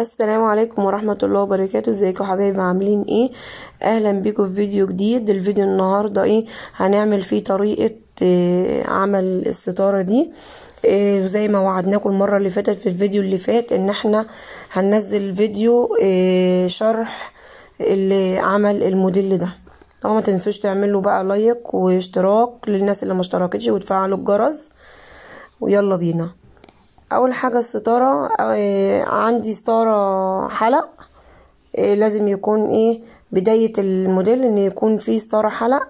السلام عليكم ورحمة الله وبركاته. ازيكم حبايبي؟ عاملين إيه؟ أهلا بيكم في فيديو جديد. الفيديو النهاردة إيه؟ هنعمل فيه طريقة إيه عمل الستارة دي. إيه وزي ما وعدناكم المرة اللي فاتت في الفيديو اللي فات ان إحنا هننزل فيديو إيه شرح اللي عمل الموديل ده. طبعا ما تنسوش تعملوا بقى لايك واشتراك للناس اللي ما اشتركتش وتفعلوا الجرس. ويلا بينا. أول حاجة الستارة آه عندي ستارة حلق. آه لازم يكون إيه بداية الموديل إن يكون فيه ستارة حلق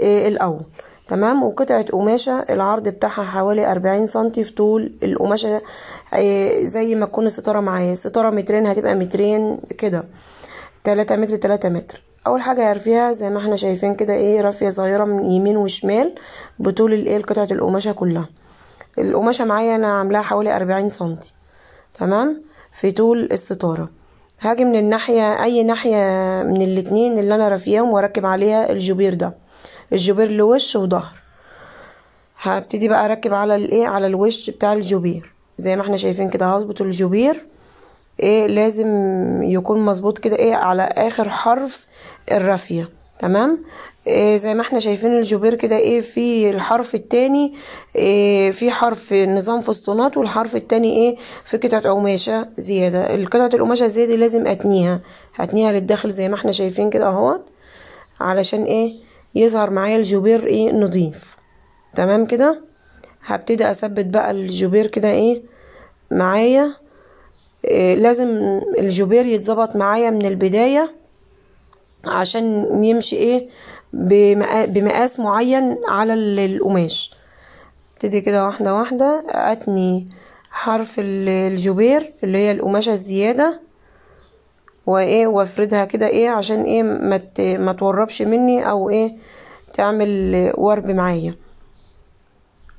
آه الأول. تمام؟ وقطعة قماشة العرض بتاعها حوالي أربعين سنتي في طول. القماشة زي ما تكون الستارة معايا. الستاره مترين هتبقى مترين كده. تلاتة متر تلاتة متر. أول حاجة هرفيها زي ما إحنا شايفين كده إيه رفية صغيرة من يمين وشمال بطول الإيه قطعة القماشة كلها. القماشة معايا أنا عاملاها حوالي أربعين سنتي تمام؟ في طول الستارة. هاجي من الناحية أي ناحية من الاتنين اللي أنا رافياهم وأركب عليها الجبير ده. الجبير لوش وظهر. هبتدي بقى أركب على الايه على الوش بتاع الجبير زي ما إحنا شايفين كده هظبط الجبير إيه؟ لازم يكون مظبوط كده إيه؟ على آخر حرف الرافية. تمام؟ إيه زي ما إحنا شايفين الجبير كده إيه في الحرف التاني إيه في حرف نظام فسطونات والحرف التاني إيه في قطعة قماشة زيادة. القطعة القماشة الزيادة لازم أتنيها. هتنيها للداخل زي ما إحنا شايفين كده اهوت علشان إيه يظهر معايا الجبير إيه نضيف. تمام كده؟ هبتدي أثبت بقى الجبير كده إيه معايا. إيه لازم الجبير يتظبط معايا من البداية. عشان يمشي إيه بمقاس معين على القماش. ابتدي كده واحدة واحدة أتني حرف الجبير اللي هي القماشة الزيادة وإيه وأفردها كده إيه عشان إيه ما توربش مني أو إيه تعمل ورب معايا.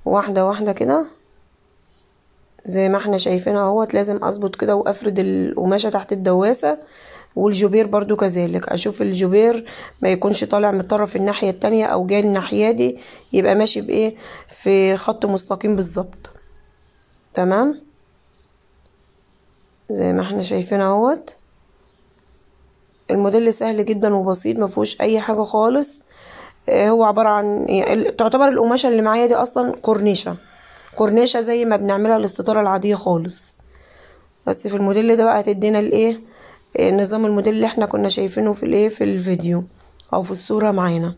واحدة واحدة كده زي ما إحنا شايفين اهوت لازم أظبط كده وأفرد القماشة تحت الدواسة والجبير برضو كذلك. أشوف الجبير ما يكونش طالع من الطرف الناحية التانية أو جاي الناحية دي يبقى ماشي بإيه؟ في خط مستقيم بالظبط. تمام؟ زي ما إحنا شايفين أهوت. الموديل سهل جدا وبسيط ما فيهوش أي حاجة خالص. هو عبارة عن يعني تعتبر القماشة اللي معايا دي أصلا كورنيشة. كورنيشة زي ما بنعملها للستارة العادية خالص. بس في الموديل ده بقى هتدينا الإيه؟ نظام الموديل اللي إحنا كنا شايفينه في الإيه في الفيديو أو في الصورة معانا.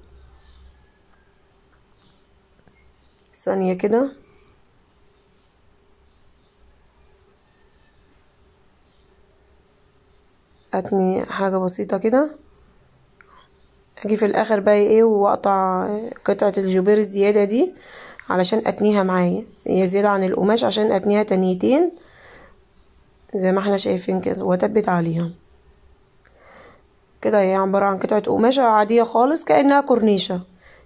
ثانية كده. أتني حاجة بسيطة كده. أجي في الآخر بقى إيه وأقطع قطعة الجبير الزيادة دي علشان أتنيها معايا. هي زيادة عن القماش عشان أتنيها تنيتين زي ما إحنا شايفين كده وأتبت عليها. كده هي عبارة عن قطعة قماشة عادية خالص كأنها كورنيشة.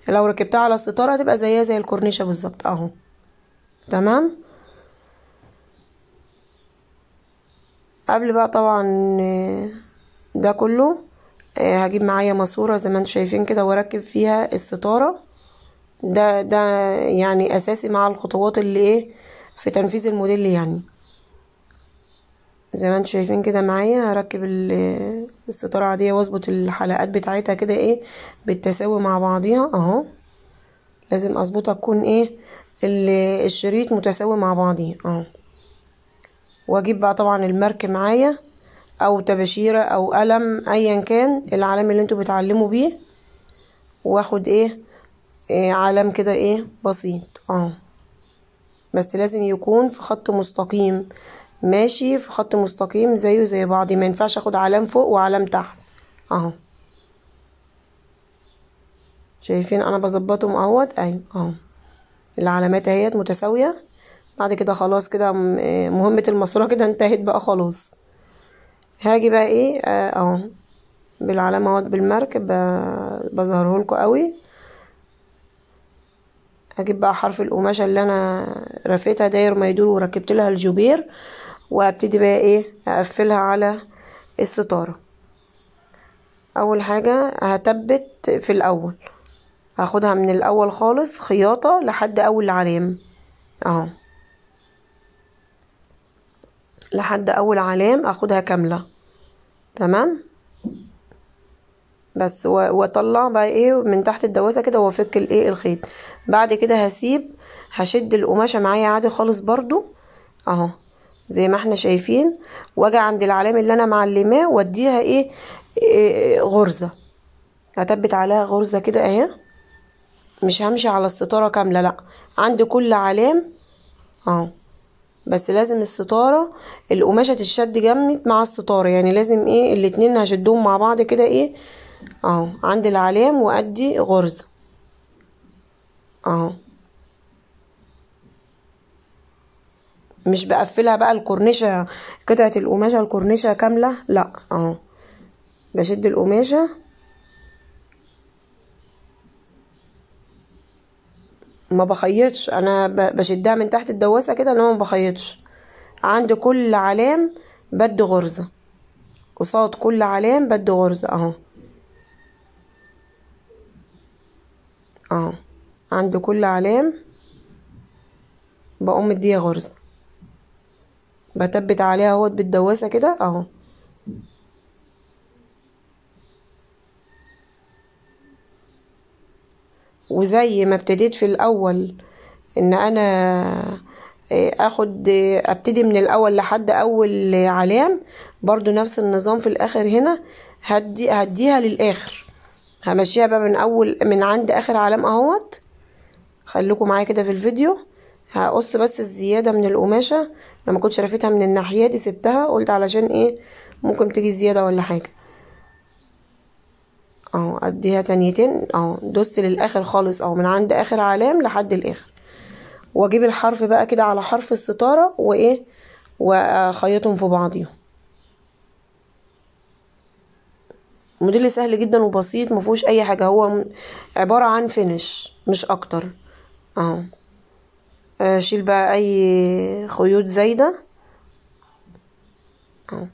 لو ركبتها على الستارة هتبقى زيها زي الكورنيشة بالظبط أهو. تمام؟ قبل بقى طبعا ده كله هجيب معايا ماسورة زي ما أنتم شايفين كده واركب فيها الستارة. ده ده يعني أساسي مع الخطوات اللي إيه في تنفيذ الموديل يعني. زي ما أنتم شايفين كده معايا هركب الستارة عادية واظبط الحلقات بتاعتها كده إيه بالتساوي مع بعضيها اهو. لازم اظبطها تكون إيه الشريط متساوي مع بعضيه اهو. واجيب بقى طبعا المارك معايا أو تباشيرة أو قلم ايا كان العلم اللي أنتوا بتعلموا بيه. واخد إيه, إيه علم كده إيه بسيط اهو. بس لازم يكون في خط مستقيم. ماشي في خط مستقيم زيه زي بعض. ما ينفعش أخد علام فوق وعلام تحت. أهو. شايفين أنا بظبطهم اهوت أيوه أهو. العلامات أهيت متساوية. بعد كده خلاص كده مهمة الماسورة كده انتهت بقى خلاص. هاجي بقى إيه؟ أهو. بالعلامة أهوت بالمركب بظهره لكم قوي. هجيب بقى حرف القماشة اللي أنا رفيتها داير ما يدور وركبت لها الجبير وابتدي بقى إيه اقفلها على الستارة. أول حاجة هثبت في الأول. هاخدها من الأول خالص خياطة لحد أول علام. أهو. لحد أول علام اخدها كاملة. تمام؟ بس واطلع بقى إيه من تحت الدواسة كده وافك الايه الخيط. بعد كده هسيب هشد القماشة معايا عادي خالص برضو. أهو. زي ما إحنا شايفين واجي عند العلام اللي أنا معلماه وأديها إيه, إيه غرزة. هثبت عليها غرزة كده أهي. مش همشي على الستارة كاملة لأ. عند كل علام أهو. بس لازم الستارة القماشة تشد جامد مع الستارة. يعني لازم إيه الاتنين هشدهم مع بعض كده إيه أهو. عند العلام وأدي غرزة. أهو. مش بقفلها بقى الكورنيشة قطعة القماشة الكورنيشة كاملة؟ لا أهو. بشد القماشة. ما بخيطش. أنا بشدها من تحت الدواسة كده انما ما بخيطش. عند كل علام بدي غرزة. قصاد كل علام بدي غرزة أهو. أهو. عند كل علام بقوم مديها غرزة. بتبت عليها اهوت بالدواسة كده اهو. وزي ما ابتديت في الأول إن أنا آخد أبتدي من الأول لحد أول علام برضو نفس النظام في الآخر هنا هدي هديها للآخر. همشيها بقى من أول من عند آخر علام اهوت. خليكم معايا كده في الفيديو. هقص بس الزيادة من القماشة. لما كنتش رفيتها من الناحية دي سبتها قلت علشان إيه ممكن تيجي زيادة ولا حاجة. أهو أديها تانيتين. أهو دوست للآخر خالص. أهو من عند آخر علام لحد الآخر. وأجيب الحرف بقى كده على حرف الستارة وإيه وأخيطهم في بعضيهم. موديل سهل جدا وبسيط مفيهوش أي حاجة. هو عبارة عن فينش مش أكتر. أهو. اشيل بقى أي خيوط زايدة. اهو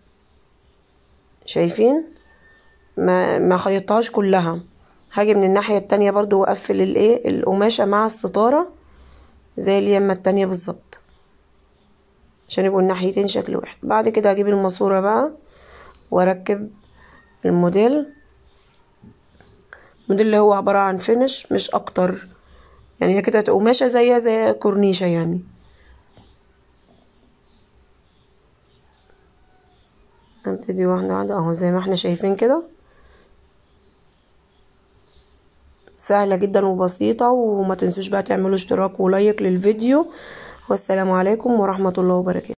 شايفين؟ ما ما خيطتهاش كلها. هاجي من الناحية التانية برضو وأقفل الايه القماشة مع الستارة زي اليمة التانية بالظبط. عشان يبقوا الناحيتين شكل واحد. بعد كده هجيب الماسورة بقى وأركب الموديل. الموديل اللي هو عبارة عن فينش مش أكتر. يعني هي كده قماشه زيها زي كورنيشة يعني. نبتدي واحدة واحدة. أهو زي ما إحنا شايفين كده. سهلة جدا وبسيطة وما تنسوش بقى تعملوا اشتراك ولايك للفيديو. والسلام عليكم ورحمة الله وبركاته.